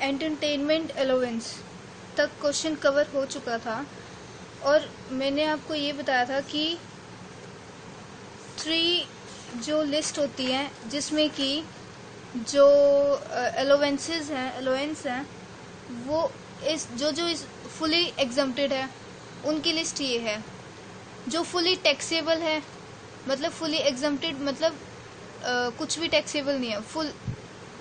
Entertainment allowance तक question cover हो चुका था। और मैंने आपको ये बताया था कि थ्री जो लिस्ट होती है जिसमें कि जो अलोवेंसेस हैं अलोवेंस हैं वो इस जो जो इस फुली एग्जम्प्टेड है उनकी लिस्ट ये है। जो फुली टैक्सेबल है मतलब फुली एग्जम्प्टेड मतलब आ, कुछ भी टैक्सेबल नहीं है। फुल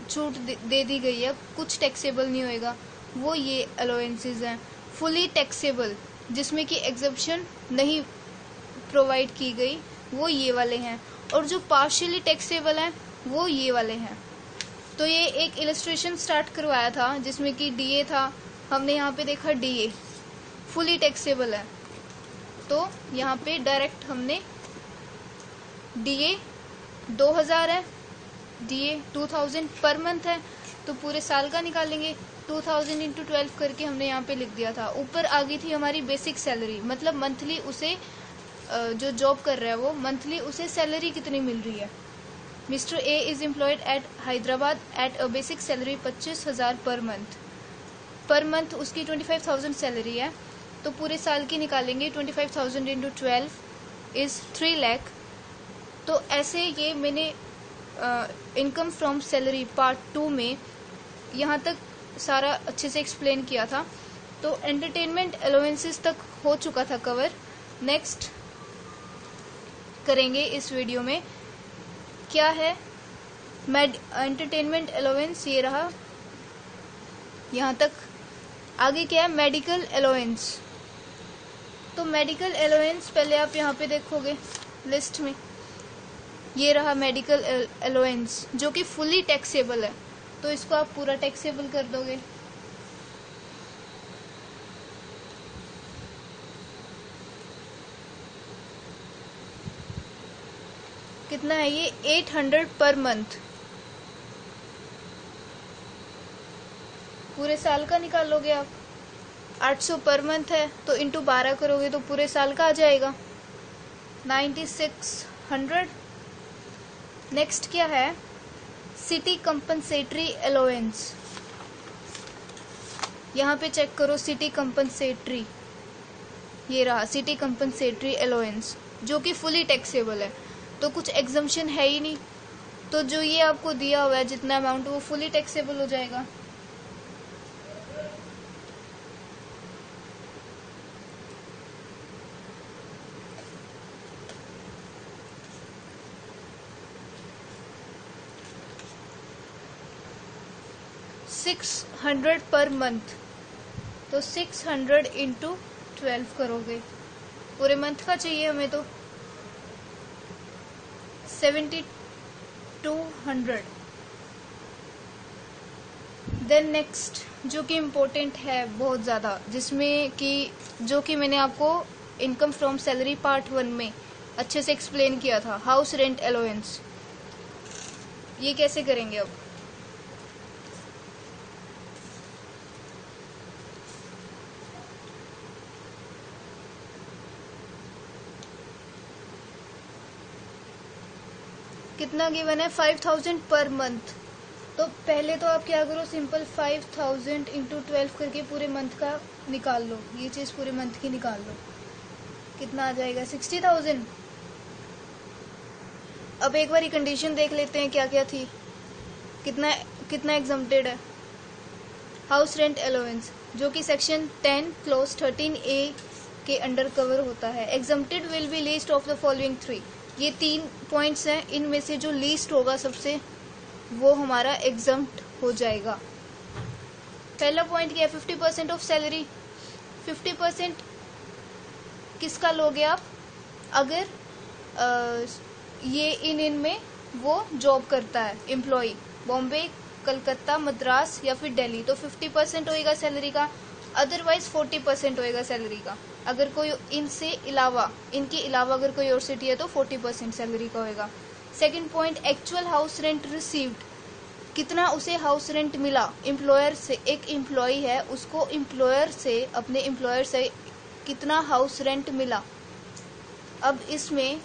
छूट दे, दे दी गई है कुछ टैक्सेबल नहीं होएगा। वो ये अलोवेंसेज हैं। फुली टैक्सेबल जिसमें कि एग्जम्पन नहीं प्रोवाइड की गई वो ये वाले हैं। और जो पार्शियली टैक्सेबल हैं वो ये वाले हैं। तो ये एक इलस्ट्रेशन स्टार्ट करवाया था जिसमें कि डीए था। हमने यहाँ पे देखा डीए फुली टैक्सेबल है। तो यहाँ पे डायरेक्ट हमने डीए 2000 है। डीए 2000 पर मंथ है तो पूरे साल का निकालेंगे। 2000 थाउज़ेंड इंटू ट्वेल्व करके हमने यहाँ पे लिख दिया था। ऊपर आ गई थी हमारी बेसिक सैलरी मतलब मंथली उसे जो जॉब कर रहा है वो मंथली उसे सैलरी कितनी मिल रही है? Mister A is employed at Hyderabad at a basic salary पच्चीस हज़ार पर मंथ पर मंथ उसकी ट्वेंटी फाइव थाउज़ेंड सैलरी है तो पूरे साल की निकालेंगे twenty five thousand into twelve is three lakh तो ऐसे ये मैंने income from salary part two में यहाँ तक सारा अच्छे से एक्सप्लेन किया था। तो एंटरटेनमेंट अलोवेंसेस तक हो चुका था कवर नेक्स्ट करेंगे इस वीडियो में। क्या है? मेड एंटरटेनमेंट अलाउंस ये रहा। यहाँ तक। आगे क्या है? मेडिकल अलाउंस तो मेडिकल अलाउंस पहले आप यहाँ पे देखोगे लिस्ट में। ये रहा मेडिकल अलाउंस जो कि फुली टैक्सेबल है। तो इसको आप पूरा टैक्सेबल कर दोगे। कितना है ये? एट हंड्रेड पर मंथ पूरे साल का निकालोगे आप। आठ सौ पर मंथ है तो इंटू बारह करोगे तो पूरे साल का आ जाएगा। नाइन्टी सिक्स हंड्रेड नेक्स्ट क्या है? सिटी कंपनसेटरी अलाउंस यहाँ पे चेक करो सिटी कंपनसेटरी ये रहा सिटी कंपनसेटरी अलाउंस जो कि फुली टैक्सेबल है। तो कुछ एग्जम्पन है ही नहीं। तो जो ये आपको दिया हुआ है, जितना अमाउंट वो फुली टैक्सेबल हो जाएगा। सिक्स हंड्रेड पर मंथ तो सिक्स हंड्रेड इंटू ट्वेल्व करोगे। पूरे मंथ का चाहिए हमें तो। Seventy two hundred then next जो कि इम्पोर्टेंट है बहुत ज़्यादा, जिसमें कि जो कि मैंने आपको income from salary part one में अच्छे से एक्सप्लेन किया था हाउस रेंट अलाउंस ये कैसे करेंगे अब? कितना गिवन है? फाइव थाउज़ेंड पर मंथ तो पहले तो आप क्या करो? Simple five thousand into twelve करके पूरे मंथ का निकाल लो। ये चीज़ पूरे मंथ की निकाल लो। कितना आ जाएगा? सिक्सटी थाउज़ेंड अब एक बार कंडीशन देख लेते हैं क्या क्या थी। कितना कितना एग्जाम्प्टेड है? हाउस रेंट अलाउंस जो कि section ten clause thirteen A के अंडर कवर होता है। Exempted will be list of the following three ये तीन पॉइंट्स हैं इनमें से जो लीस्ट होगा सबसे वो हमारा एग्ज़ाम हो जाएगा। पहला पॉइंट क्या है? Fifty percent of salary fifty percent किसका लोगे आप? अगर आ, ये इन इन में वो जॉब करता है एम्प्लॉय बॉम्बे कलकत्ता मद्रास या फिर दिल्ली तो फिफ्टी परसेंट होएगा सैलरी का अदरवाइज़ फोर्टी परसेंट होएगा सैलरी का। अगर कोई इनसे अलावा इनके अलावा अगर कोई और सिटी है तो फोर्टी परसेंट सैलरी का होएगा। Second point actual house rent received कितना उसे हाउस रेंट मिला? एम्प्लॉयर से, एक एम्प्लॉय है, उसको एम्प्लॉयर से, अपने एम्प्लॉयर से कितना हाउस रेंट मिला? अब इसमें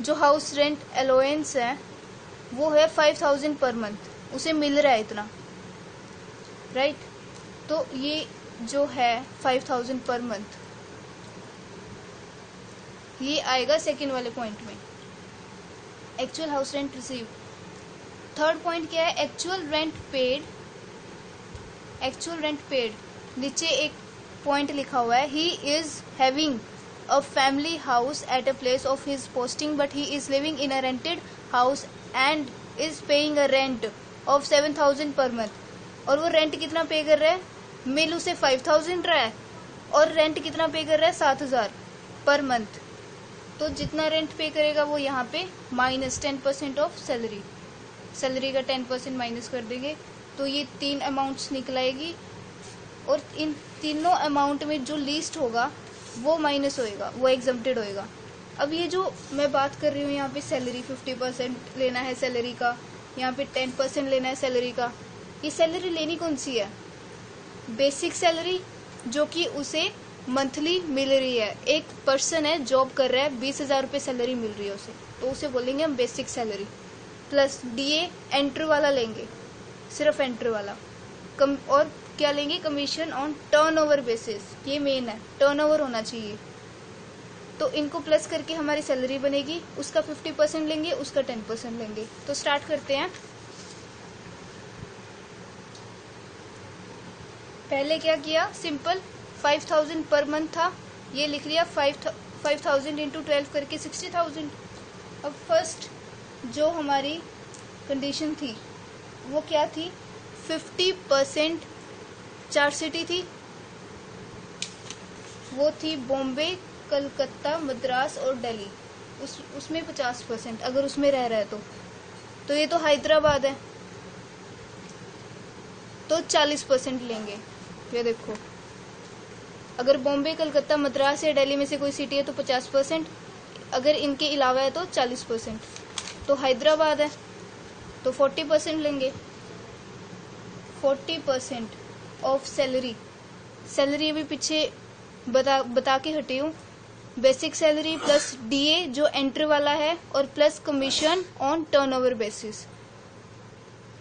जो हाउस रेंट अलोवेंस है, वो है फाइव थाउज़ेंड पर मंथ उसे मिल रहा है इतना। Right right? तो ये जो है फाइव थाउज़ेंड पर मंथ ये आएगा सेकेंड वाले पॉइंट में. Actual house rent receive third point क्या है? Actual rent paid actual rent paid नीचे एक पॉइंट लिखा हुआ है. He is having a family house at a place of his posting but he is living in a rented house and is paying a rent of seven thousand per month और वो rent कितना pay कर रहा है? मिल उसे five thousand रहा है और रेंट कितना पे कर रहा है? सात हज़ार पर मंथ तो जितना रेंट पे करेगा वो यहाँ पे minus ten percent of salary salary का टेन परसेंट माइनस कर देंगे तो ये तीन अमाउंट्स निकलाएगी और इन तीनों अमाउंट में जो लीस्ट होगा, वो माइनस होएगा, वो एग्जम्प्टेड होएगा. अब ये जो मैं बात कर रही हूँ, यहाँ पे सैलरी फिफ्टी परसेंट लेना है सैलरी का, यहाँ पे टेन परसेंट लेना है सैलरी का, ये सैलरी लेनी कौन सी है? बेसिक सैलरी जो कि उसे मंथली मिल रही है। एक पर्सन है, जॉब कर रहा है, बीस हज़ार रुपये सैलरी मिल रही है उसे। तो उसे बोलेंगे हम basic salary. Plus DA entry वाला लेंगे, सिर्फ़ एंट्री वाला। कम और क्या लेंगे? Commission on turnover basis ये मेन है। टर्न ओवर होना चाहिए। तो इनको प्लस करके हमारी सैलरी बनेगी, उसका फिफ्टी परसेंट लेंगे, उसका टेन परसेंट लेंगे। तो स्टार्ट करते हैं। पहले क्या किया? Simple five thousand per month था। ये लिख लिया five five thousand into twelve करके सिक्सटी थाउज़ेंड अब फ़र्स्ट जो हमारी कंडीशन थी, वो क्या थी? फिफ्टी परसेंट चार सिटी थी। वो थी बॉम्बे कलकत्ता मद्रास और दिल्ली उस, उसमें पचास परसेंट अगर उसमें रह रहा है तो। तो ये तो हैदराबाद है। तो चालीस परसेंट लेंगे। ये देखो। अगर बॉम्बे, कलकत्ता, मद्रास या दिल्ली में से कोई सिटी है तो पचास परसेंट अगर इनके अलावा है तो चालीस परसेंट तो हैदराबाद है तो फोर्टी परसेंट लेंगे। Forty percent of salary salary अभी पीछे बता बता के हटी हूँ। बेसिक सैलरी प्लस डीए जो एंट्री वाला है और plus commission on turnover basis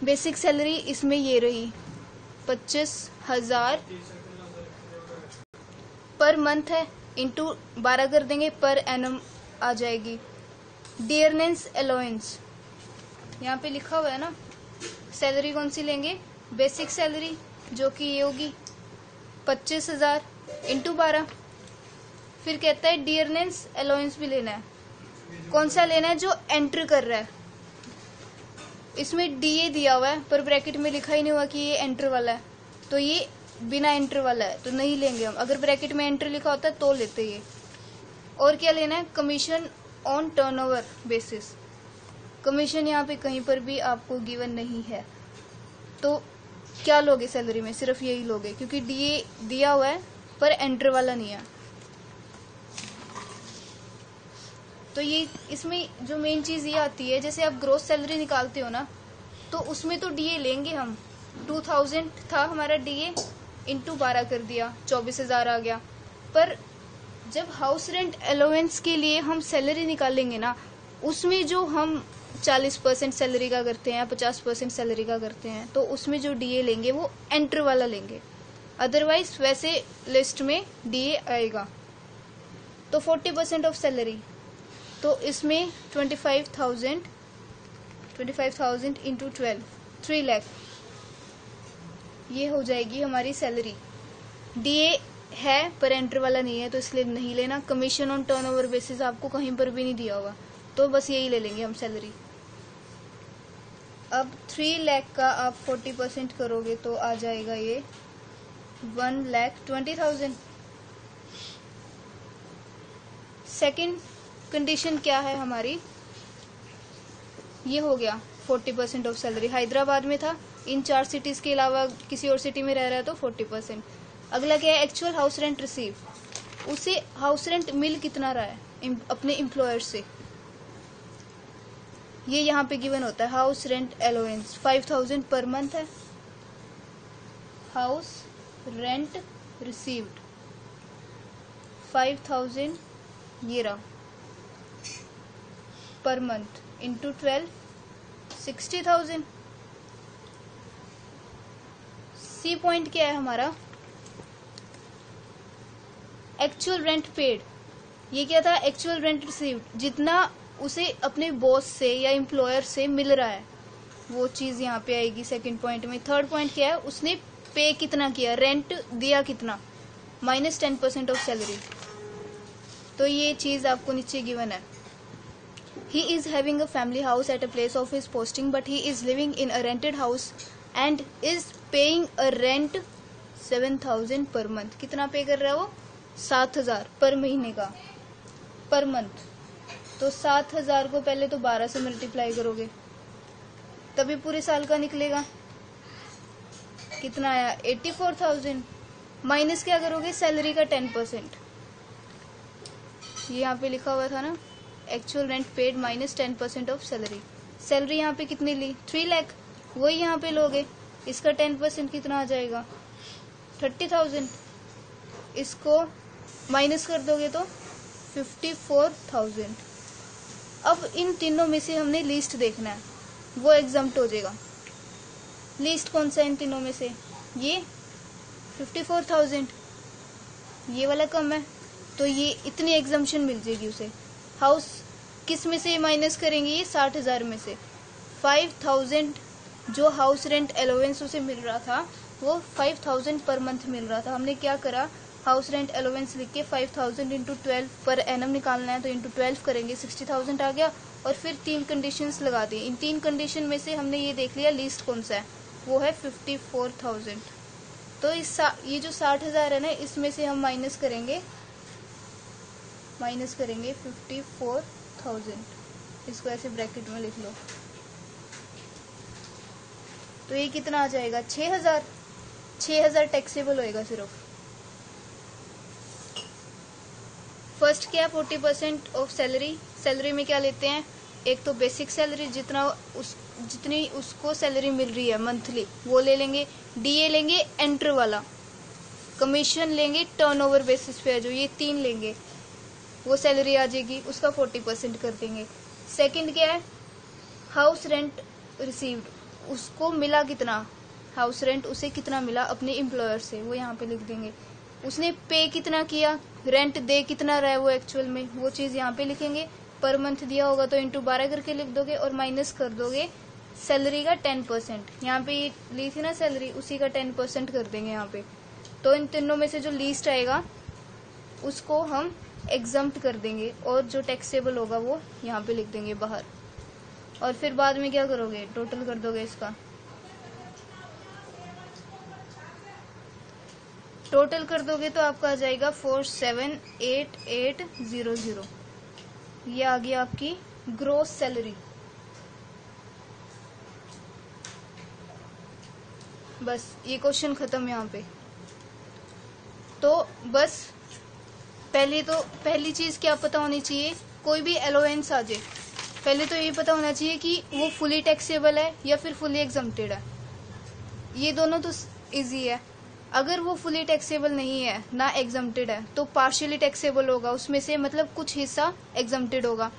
basic salary इसमें ये रही। पच्चीस हज़ार पर मंथ है। इंटू बारह कर देंगे, पर एनम आ जाएगी। डियरनेंस अलाउंस यहाँ पे लिखा हुआ है ना सैलरी कौन सी लेंगे? बेसिक सैलरी जो कि ये होगी पच्चीस हज़ार इंटू बारह। फिर कहता है डियरनेंस अलाउंस भी लेना है। कौन सा लेना है जो एंट्री कर रहा है? इसमें डीए दिया हुआ है, पर ब्रैकेट में लिखा ही नहीं हुआ कि ये एंटर वाला है। तो ये बिना एंटर वाला है तो नहीं लेंगे हम। अगर ब्रैकेट में एंटर लिखा होता है तो लेते ये। और क्या लेना है? Commission on turnover basis commission यहाँ पे कहीं पर भी आपको गिवन नहीं है। तो क्या लोगे सैलरी में? सिर्फ़ यही लोगे, क्योंकि डीए दिया हुआ है, पर एंटर वाला नहीं है। तो ये इसमें जो मेन चीज़ ये आती है, जैसे आप ग्रोथ सैलरी निकालते हो ना तो उसमें तो डीए लेंगे हम। टू थाउज़ेंड था हमारा डीए इंटू बारह कर दिया, चौबीस हज़ार आ गया। पर जब हाउस रेंट अलाउंस के लिए हम सैलरी निकालेंगे ना, उसमें जो हम चालीस परसेंट सैलरी का करते हैं पचास परसेंट सैलरी का करते हैं तो उसमें जो डीए लेंगे, वो एंटर वाला लेंगे। अदरवाइज़ वैसे लिस्ट में डीए आएगा। तो फोर्टी परसेंट ऑफ़ सैलरी तो इसमें twenty five thousand twenty five thousand into twelve three lakh ये हो जाएगी हमारी सैलरी डीए है, पर एंटर वाला नहीं है तो इसलिए नहीं लेना. कमीशन ऑन टर्नओवर बेसिस आपको कहीं पर भी नहीं दिया होगा. तो बस यही ले लेंगे हम सैलरी अब थ्री लैख का आप फोर्टी परसेंट करोगे तो आ जाएगा ये one lakh twenty thousand second condition क्या है हमारी? ये हो गया forty percent of salary Hyderabad में था, इन चार सिटीज़ के अलावा किसी और सिटी में रह रहा है तो फोर्टी परसेंट अगला क्या है? एक्चुअल हाउस रेंट रिसीव उसे हाउस रेंट मिल कितना रहा है? अपने इम्प्लॉयर से। ये यहाँ पे गिवन होता है house rent allowance five thousand per month है। House rent received five thousand ये रहा। Month into twelve sixty thousand C point क्या है हमारा? एक्चुअल रेंट पेड ये क्या था? एक्चुअल रेंट रिसीव्ड जितना उसे अपने बॉस से या एम्प्लॉयर से मिल रहा है, वो चीज़ यहाँ पे आएगी सेकंड पॉइंट में। थर्ड पॉइंट क्या है? उसने पे कितना किया? रेंट दिया कितना? Minus ten percent of salary तो ये चीज़ आपको नीचे गिवन है। He is having a family house at a place of his posting but he is living in a rented house and is paying a rent seven thousand per month कितना pay कर रहा है वो? सात हज़ार पर महीने का। पर मंथ तो सात हज़ार को पहले तो बारह से मल्टीप्लाई करोगे। तभी पूरे साल का निकलेगा। कितना आया? एट्टी फोर थाउज़ेंड माइनस क्या करोगे? सैलरी का टेन परसेंट यहाँ पे लिखा हुआ था ना? Actual rent paid minus ten percent of salary salary यहाँ पे कितनी ली? थ्री लैख वही यहाँ पे लोगे। इसका टेन परसेंट कितना आ जाएगा? थर्टी थाउज़ेंड इसको माइनस कर दोगे तो फिफ्टी फोर थाउज़ेंड अब इन तीनों में से हमने लिस्ट देखना है। वो एग्जाम्प्ट हो जाएगा। लिस्ट कौन सा इन तीनों में से? ये फिफ्टी फोर थाउज़ेंड ये वाला कम है। तो ये इतनी एग्जामेशन मिल जाएगी उसे। हाउस किसमें से माइनस करेंगे ये? साठ हज़ार में से। फाइव थाउज़ेंड जो हाउस रेंट एलोवेंस उसे मिल रहा था, वो फाइव थाउज़ेंड पर मंथ मिल रहा था। हमने क्या करा? हाउस रेंट एलोवेंस लिख के five thousand into twelve per annum निकालना है तो इंटू ट्वेल्व करेंगे, सिक्सटी थाउज़ेंड आ गया। और फिर तीन कंडीशंस लगा दी इन तीन कंडीशन में से हमने ये देख लिया लिस्ट कौन सा है? वो है फिफ्टी फोर थाउज़ेंड तो इस ये जो साठ हज़ार है ना, इसमें से हम माइनस करेंगे। माइनस करेंगे फिफ्टी फोर थाउज़ेंड। इसको ऐसे ब्रैकेट में लिख लो। तो ये कितना आ जाएगा? छ हज़ार। छ हज़ार टैक्सेबल होएगा सिर्फ़। फ़र्स्ट क्या forty percent of salary salary में क्या लेते हैं? एक तो बेसिक सैलरी जितना उस, जितनी उसको सैलरी मिल रही है मंथली वो ले लेंगे। डीए लेंगे एंटर वाला। कमीशन लेंगे टर्नओवर बेसिस पे जो, ये तीन लेंगे। वो सैलरी आ जाएगी, उसका फोर्टी परसेंट कर देंगे। सेकंड क्या है? हाउस रेंट रिसीव्ड उसको मिला कितना? हाउस रेंट उसे कितना मिला? अपने एम्प्लॉयर से, वो यहाँ पे लिख देंगे। उसने पे कितना किया? रेंट दे कितना रहा है वो एक्चुअल में? वो चीज़ यहाँ पे लिखेंगे। पर मंथ दिया होगा तो इंटू बारह करके लिख दोगे और माइनस कर दोगे सैलरी का टेन परसेंट यहाँ पे ली थी ना सैलरी उसी का टेन परसेंट कर देंगे यहाँ पे। तो इन तीनों में से जो लीस्ट आएगा, उसको हम एग्जाम्प्ट कर देंगे और जो टैक्सेबल होगा वो यहाँ पे लिख देंगे बाहर। और फिर बाद में क्या करोगे? टोटल कर दोगे इसका। टोटल कर दोगे तो आपका आ जाएगा four seven eight eight zero zero ये आ गया आपकी ग्रोस सैलरी बस, ये क्वेश्चन खत्म यहाँ पे। तो बस पहले तो पहली चीज़ क्या पता होनी चाहिए? कोई भी एलोवेंस आ जाए। पहले तो ये पता होना चाहिए कि वो फुली टैक्सेबल है या फिर फुली एग्जाम्प्टेड है। ये दोनों तो इजी है। अगर वो फुली टैक्सेबल नहीं है, ना एग्जाम्प्टेड है तो पार्शियली टैक्सेबल होगा। उसमें से मतलब कुछ हिस्सा एग्जाम्प्टेड होगा।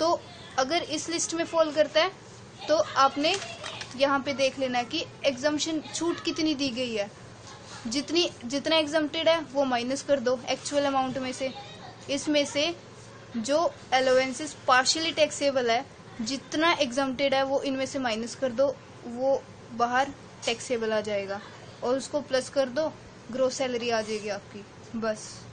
तो अगर इस लिस्ट में फॉल करता है तो आपने यहाँ पे देख लेना कि एग्जामेशन छूट कितनी दी गई है। जितनी, जितना एग्जाम्प्टेड है, वो माइनस कर दो एक्चुअल अमाउंट में से। इसमें से जो अलाउेंसेस पार्शियली टैक्सेबल है, जितना एग्जाम्प्टेड है, वो इनमें से माइनस कर दो, वो बाहर टैक्सेबल आ जाएगा। और उसको प्लस कर दो ग्रोस सैलरी आ जाएगी आपकी। बस।